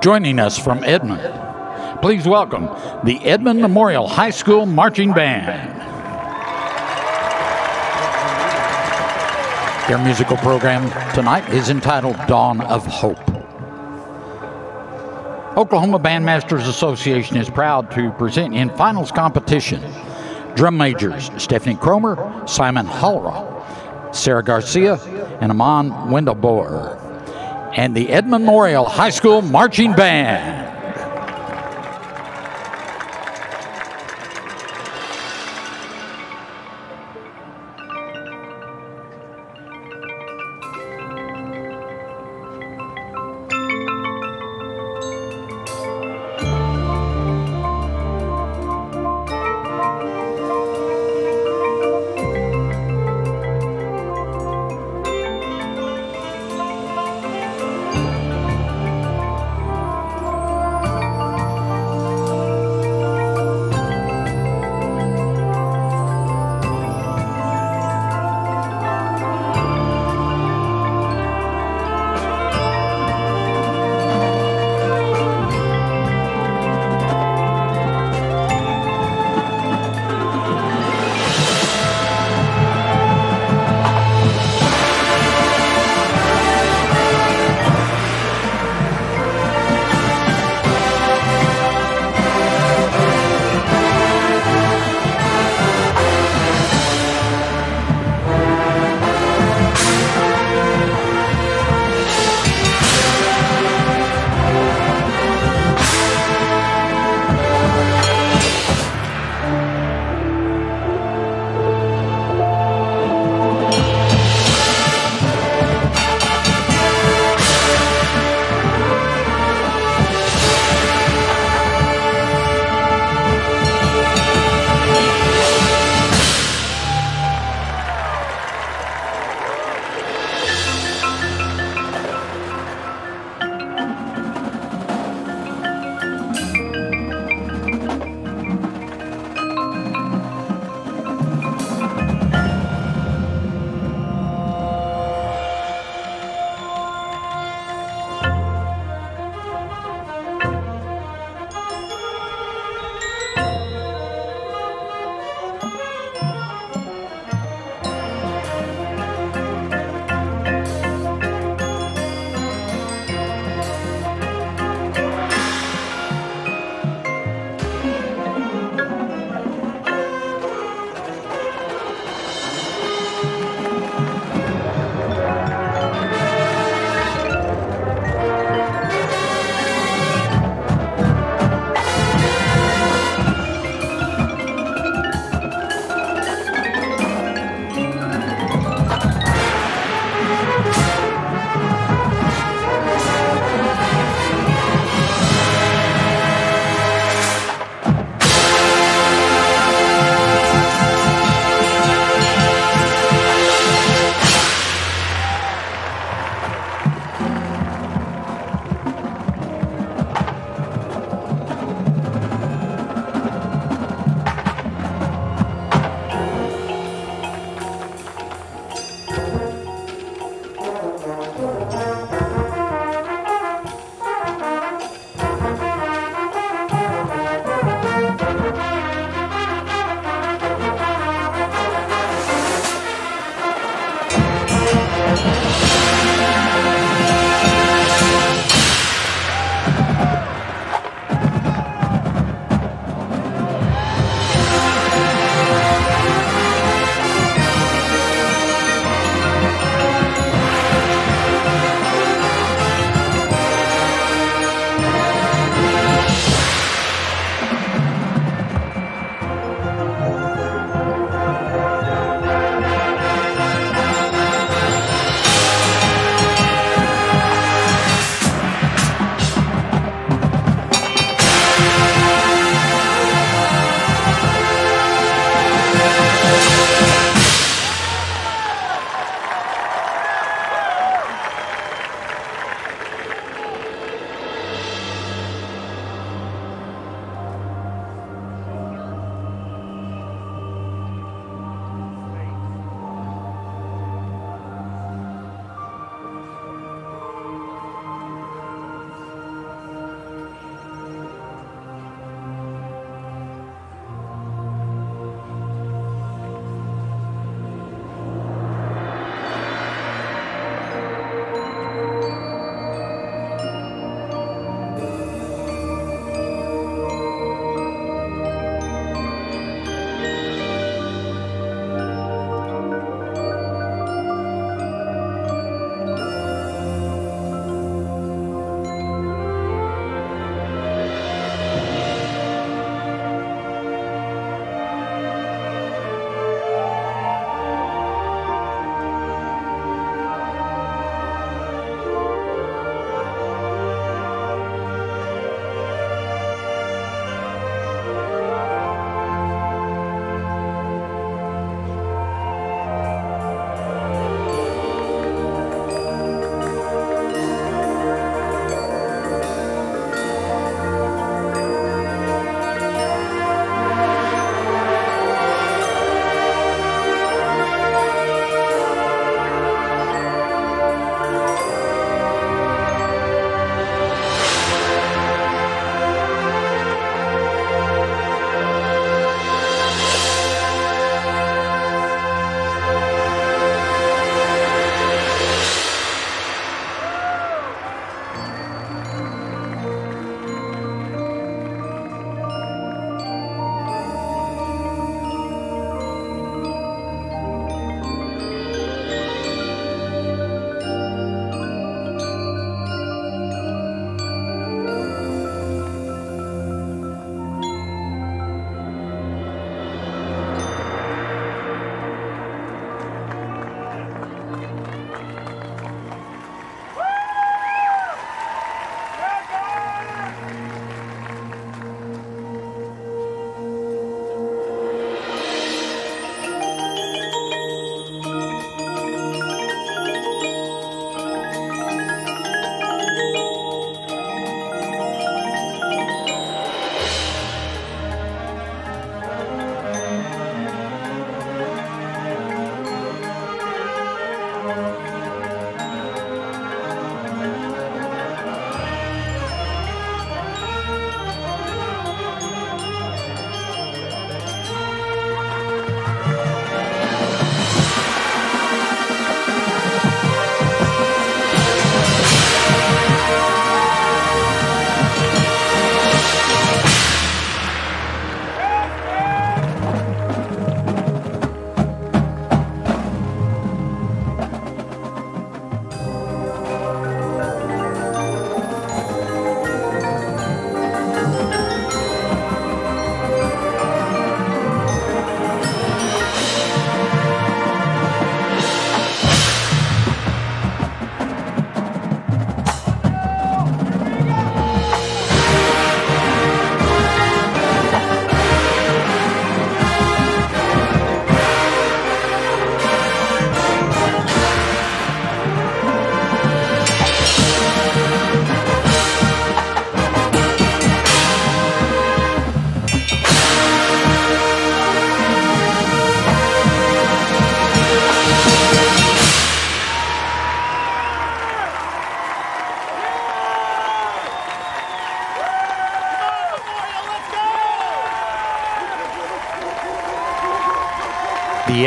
Joining us from Edmond, please welcome the Edmond Memorial High School Marching Band. Their musical program tonight is entitled Dawn of Hope. Oklahoma Bandmasters Association is proud to present in finals competition drum majors Stephanie Cromer, Simon Hallra, Sarah Garcia, and Amon Wendelboer, and the Edmond Memorial High School Marching Band.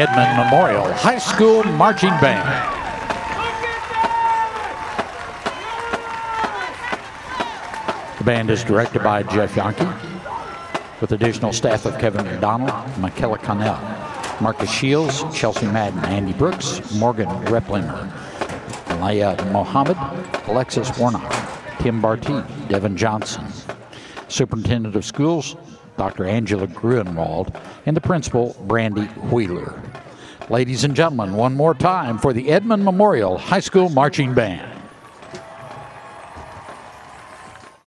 Edmond Memorial High School Marching Band. The band is directed by Jeff Yankee, with additional staff of Kevin McDonald, Michaela Connell, Marcus Shields, Chelsea Madden, Andy Brooks, Morgan Replinger, Leah Mohammed, Alexis Warnock, Tim Barty, Devin Johnson. Superintendent of Schools, Dr. Angela Gruenwald, and the principal, Brandy Wheeler. Ladies and gentlemen, one more time for the Edmond Memorial High School Marching Band.